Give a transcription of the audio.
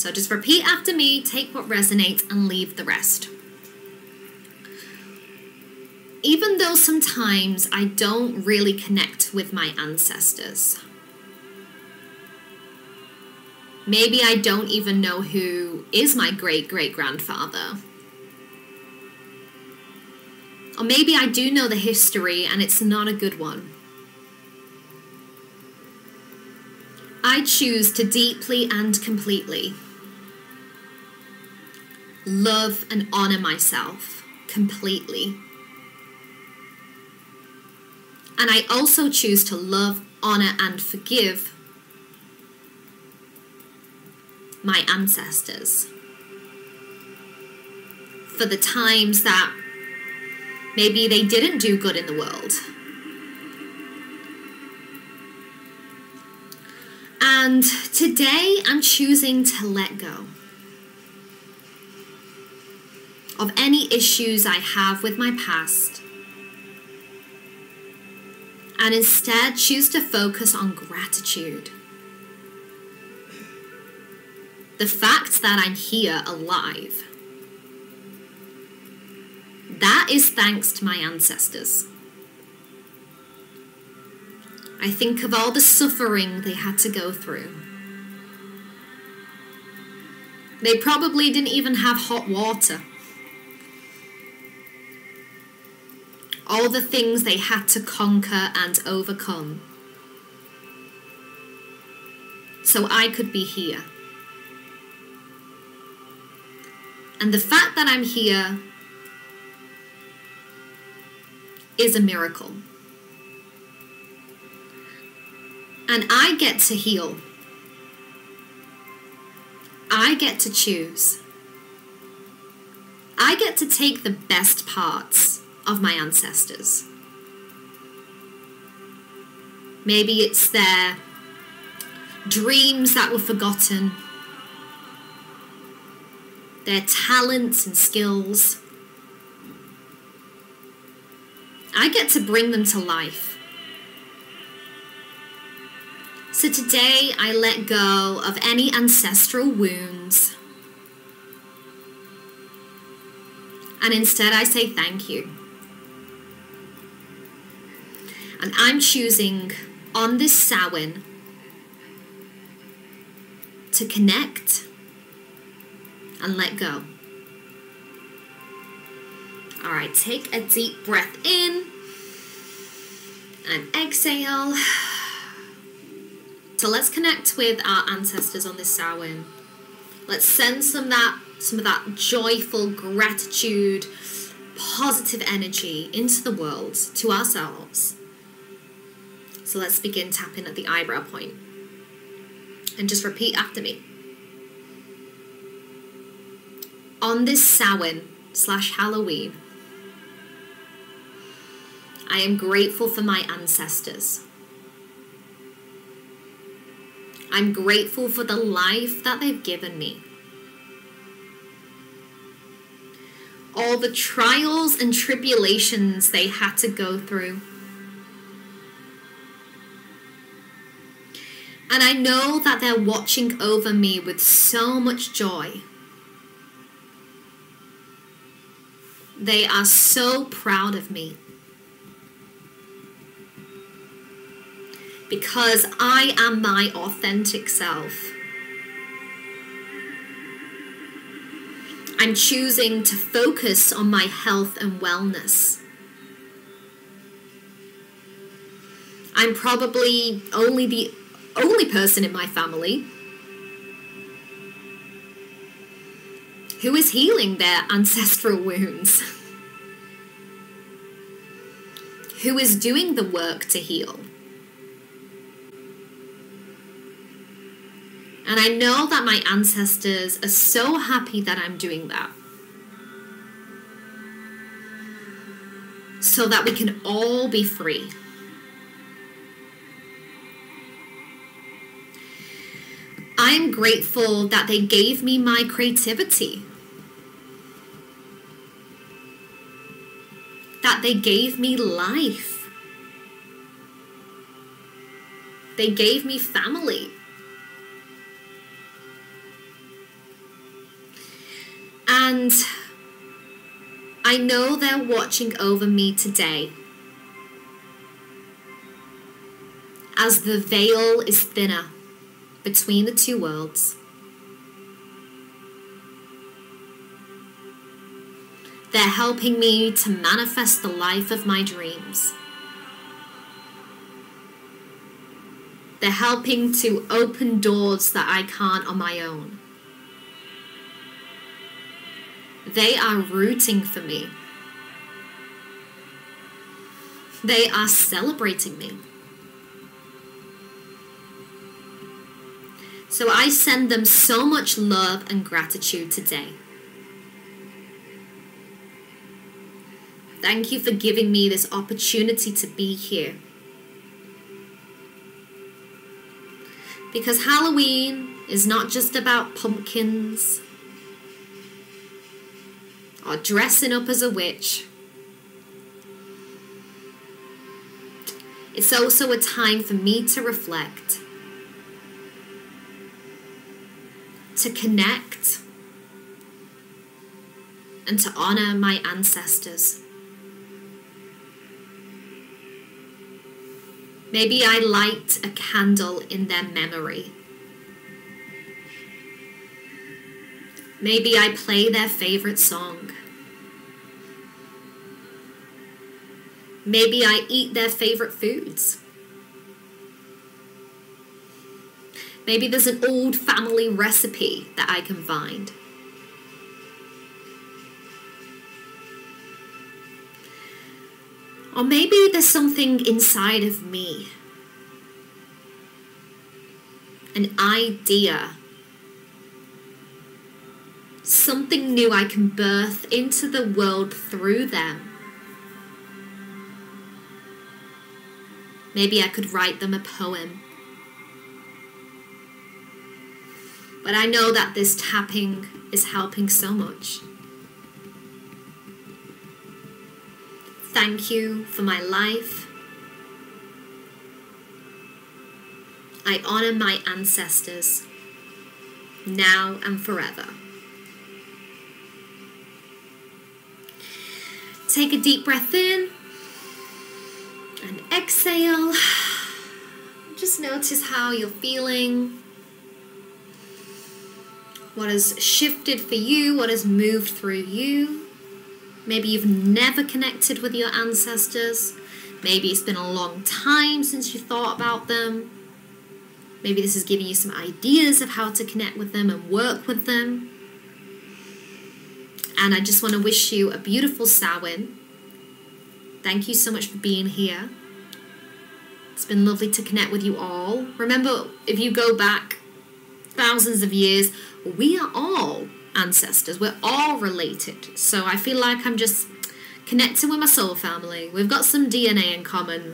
So just repeat after me, take what resonates, and leave the rest. Even though sometimes I don't really connect with my ancestors, maybe I don't even know who is my great great grandfather. Or maybe I do know the history and it's not a good one. I choose to deeply and completely love and honor myself completely. And I also choose to love, honor, and forgive my ancestors for the times that maybe they didn't do good in the world. And today I'm choosing to let go of any issues I have with my past and instead choose to focus on gratitude. The fact that I'm here alive. That is thanks to my ancestors. I think of all the suffering they had to go through. They probably didn't even have hot water. All the things they had to conquer and overcome. So I could be here. And the fact that I'm here is a miracle. And I get to heal. I get to choose. I get to take the best parts of my ancestors. Maybe it's their dreams that were forgotten, their talents and skills. I get to bring them to life. So today I let go of any ancestral wounds. And instead I say thank you. And I'm choosing on this Samhain to connect and let go. All right, take a deep breath in and exhale. So let's connect with our ancestors on this Samhain. Let's send some that some of that joyful gratitude, positive energy into the world to ourselves. So let's begin tapping at the eyebrow point. And just repeat after me. On this Samhain slash Halloween, I am grateful for my ancestors. I'm grateful for the life that they've given me. All the trials and tribulations they had to go through. And I know that they're watching over me with so much joy. They are so proud of me. because I am my authentic self. I'm choosing to focus on my health and wellness. I'm probably only the only person in my family who is healing their ancestral wounds, who is doing the work to heal. And I know that my ancestors are so happy that I'm doing that. So that we can all be free. I'm grateful that they gave me my creativity. That they gave me life. They gave me family. And I know they're watching over me today. As the veil is thinner between the two worlds. They're helping me to manifest the life of my dreams. They're helping to open doors that I can't on my own. They are rooting for me. They are celebrating me. So I send them so much love and gratitude today. Thank you for giving me this opportunity to be here. Because Halloween is not just about pumpkins or dressing up as a witch. It's also a time for me to reflect, to connect, and to honor my ancestors. Maybe I light a candle in their memory. Maybe I play their favorite song. Maybe I eat their favorite foods. Maybe there's an old family recipe that I can find. Or maybe there's something inside of me. An idea. Something new I can birth into the world through them. Maybe I could write them a poem. But I know that this tapping is helping so much. Thank you for my life. I honor my ancestors now and forever. Take a deep breath in and exhale. Just notice how you're feeling. What has shifted for you, what has moved through you. Maybe you've never connected with your ancestors. Maybe it's been a long time since you thought about them. Maybe this is giving you some ideas of how to connect with them and work with them. And I just want to wish you a beautiful Samhain. Thank you so much for being here. It's been lovely to connect with you all. Remember, if you go back thousands of years, we are all ancestors. We're all related. So I feel like I'm just connecting with my soul family. We've got some DNA in common.